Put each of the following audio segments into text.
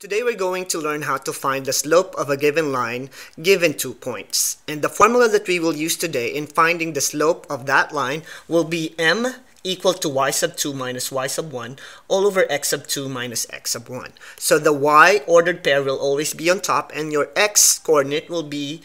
Today we're going to learn how to find the slope of a given line given two points. And the formula that we will use today in finding the slope of that line will be m equal to y sub 2 minus y sub 1 all over x sub 2 minus x sub 1. So the y ordered pair will always be on top and your x coordinate will be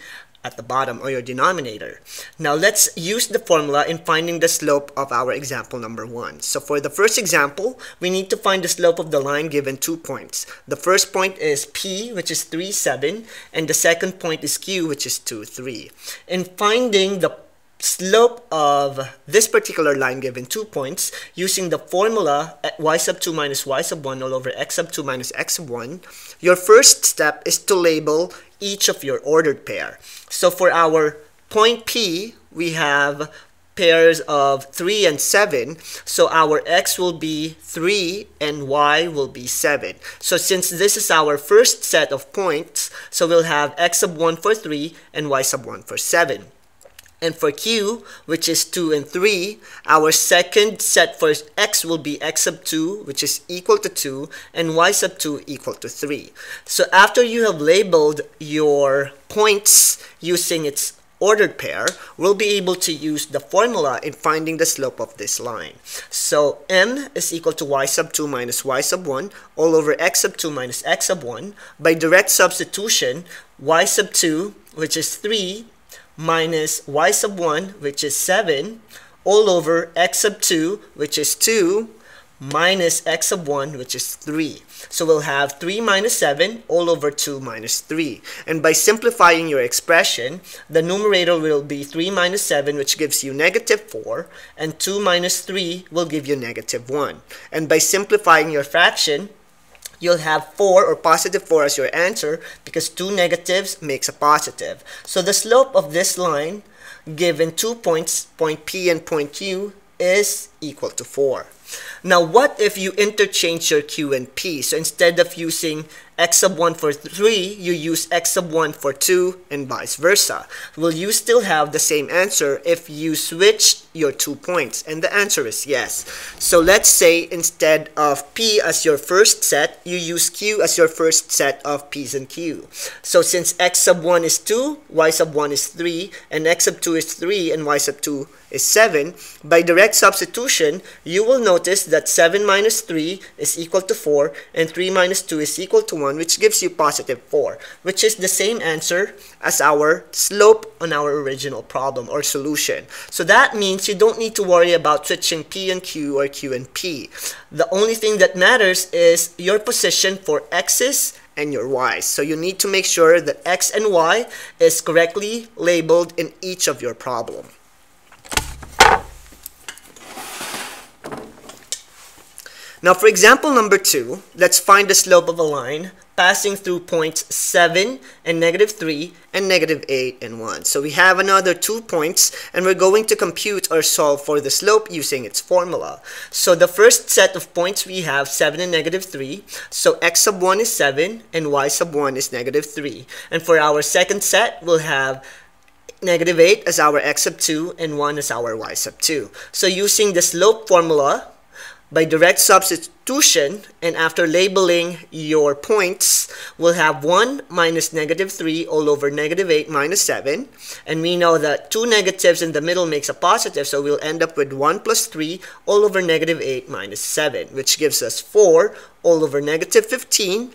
at the bottom or your denominator. Now let's use the formula in finding the slope of our example number one. So for the first example, we need to find the slope of the line given two points. The first point is P, which is 3, 7, and the second point is Q, which is 2, 3. In finding the slope of this particular line given two points using the formula y sub 2 minus y sub 1 all over x sub 2 minus x sub 1, your first step is to label each of your ordered pair. So for our point P, we have pairs of 3 and 7. So our x will be 3 and y will be 7. So since this is our first set of points, so we'll have x sub 1 for 3 and y sub 1 for 7. And for q, which is 2 and 3, our second set for x will be x sub 2, which is equal to 2, and y sub 2 equal to 3. So after you have labeled your points using its ordered pair, we'll be able to use the formula in finding the slope of this line. So m is equal to y sub 2 minus y sub 1 all over x sub 2 minus x sub 1. By direct substitution, y sub 2, which is 3, minus y sub 1, which is 7, all over x sub 2, which is 2, minus x sub 1, which is 3. So we'll have 3 minus 7 all over 2 minus 3. And by simplifying your expression, the numerator will be 3 minus 7, which gives you negative 4, and 2 minus 3 will give you negative 1. And by simplifying your fraction, you'll have 4 or positive 4 as your answer because two negatives makes a positive. So the slope of this line given two points, point P and point Q, is equal to 4. Now, what if you interchange your Q and P? So instead of using x sub 1 for 3, you use x sub 1 for 2 and vice versa. Will you still have the same answer if you switch your two points? And the answer is yes. So let's say instead of P as your first set, you use Q as your first set of P's and Q. So since x sub 1 is 2, y sub 1 is 3, and x sub 2 is 3, and y sub 2 is 7, by direct substitution, you will notice that 7 minus 3 is equal to 4, and 3 minus 2 is equal to 1, 1, which gives you positive 4, which is the same answer as our slope on our original problem or solution. So that means you don't need to worry about switching P and Q or Q and P. The only thing that matters is your position for x's and your y's. So you need to make sure that x and y is correctly labeled in each of your problem. Now for example number two, let's find the slope of a line passing through points 7 and negative 3 and negative 8 and 1. So we have another two points and we're going to compute or solve for the slope using its formula. So the first set of points we have 7 and negative 3. So x sub 1 is 7 and y sub 1 is negative 3. And for our second set, we'll have negative 8 as our x sub 2 and 1 as our y sub 2. So using the slope formula, by direct substitution and after labeling your points, we'll have 1 minus negative 3 all over negative 8 minus 7. And we know that two negatives in the middle makes a positive, so we'll end up with 1 plus 3 all over negative 8 minus 7, which gives us 4 all over negative 15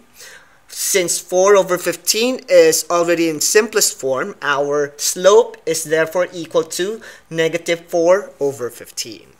since 4 over 15 is already in simplest form, our slope is therefore equal to negative 4 over 15.